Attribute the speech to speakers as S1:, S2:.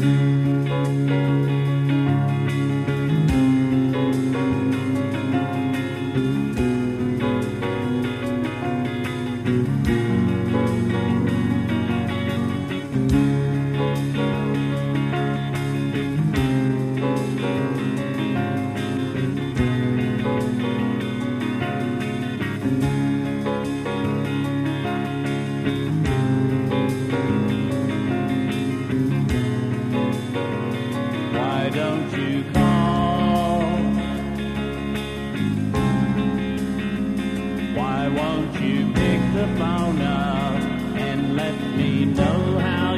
S1: Why don't you call? Why won't you pick the phone up and let me know how?